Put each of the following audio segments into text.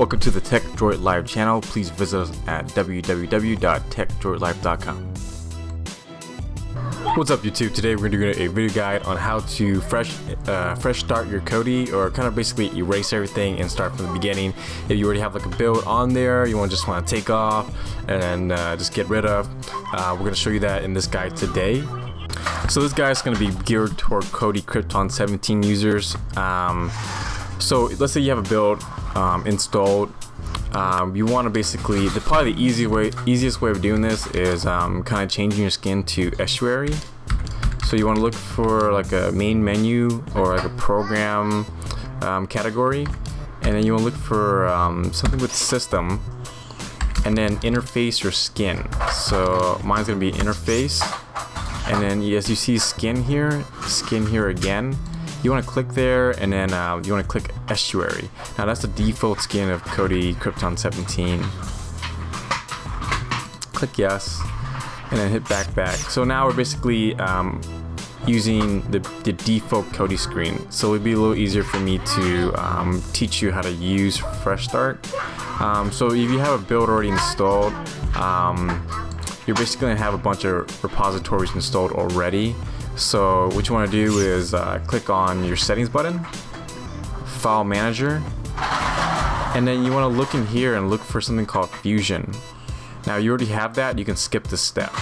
Welcome to the Tech Droid Live channel. Please visit us at www.techdroidlive.com. What's up YouTube? Today we're doing a video guide on how to fresh uh, fresh start your Kodi or kind of basically erase everything and start from the beginning. If you already have like a build on there, you want just want to take off and uh, just get rid of. Uh, we're going to show you that in this guide today. So this guide is going to be geared toward Kodi Krypton 17 users. Um, so let's say you have a build um, installed. Um, you want to basically, the probably the easy way, easiest way of doing this is um, kind of changing your skin to estuary. So you want to look for like a main menu or like a program um, category, and then you want to look for um, something with system, and then interface your skin. So mine's gonna be interface, and then as you see skin here, skin here again you want to click there and then uh, you want to click estuary. Now that's the default skin of Kodi Krypton 17. Click yes and then hit back back. So now we're basically um, using the, the, default Kodi screen. So it'd be a little easier for me to um, teach you how to use Fresh Start. Um, so if you have a build already installed, um, you're basically gonna have a bunch of repositories installed already. So what you want to do is uh, click on your settings button, file manager, and then you want to look in here and look for something called fusion. Now you already have that, you can skip this step.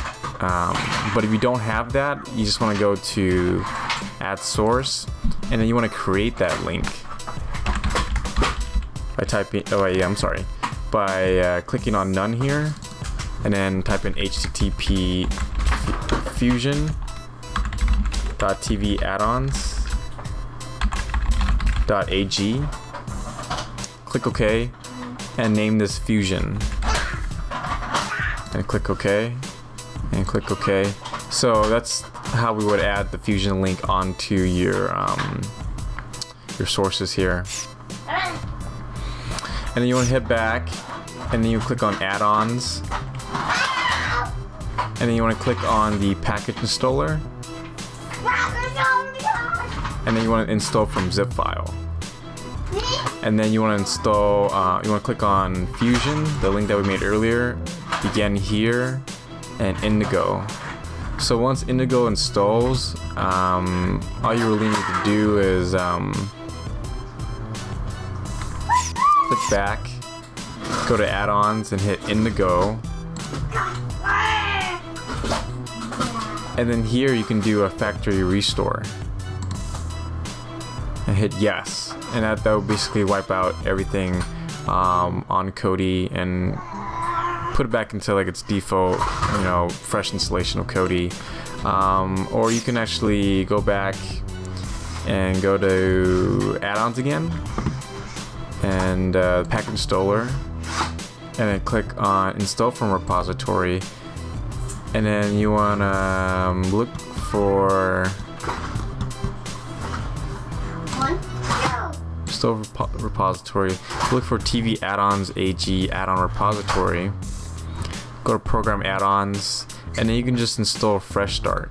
Um, but if you don't have that, you just want to go to add source, and then you want to create that link by typing, oh yeah, I'm sorry, by uh, clicking on none here, and then type in HTTP fusion .tv add-ons .ag click OK and name this fusion. And click OK and click OK. So that's how we would add the fusion link onto your um, your sources here. And then you want to hit back and then you click on add-ons. And then you want to click on the package installer and then you want to install from zip file. And then you want to install uh, you want to click on fusion the link that we made earlier begin here and indigo. So once indigo installs um, all you really need to do is um, click back go to add-ons and hit indigo. And then here you can do a factory restore hit yes. And that, that will basically wipe out everything um, on Kodi and put it back into like its default you know fresh installation of Kodi. Um, or you can actually go back and go to add-ons again and uh, package installer and then click on install from repository. And then you want to um, look for Store rep repository. Look for TV add-ons AG add-on repository. Go to program add-ons, and then you can just install Fresh Start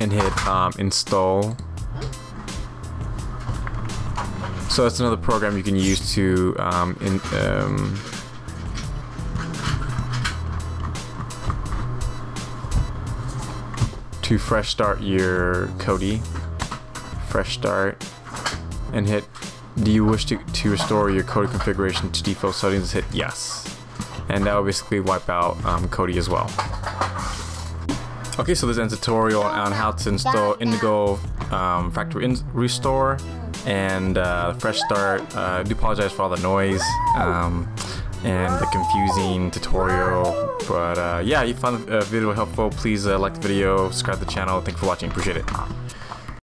and hit um, install. So that's another program you can use to um, in, um, to fresh start your Kodi. Fresh start and hit do you wish to, to restore your Kodi configuration to default settings? Hit yes. And that will basically wipe out um, Kodi as well. Okay so this ends tutorial on how to install Indigo um, factory in restore and uh, fresh start. Uh, I do apologize for all the noise um, and the confusing tutorial but uh, yeah you found the video helpful please uh, like the video subscribe to the channel. Thanks for watching. Appreciate it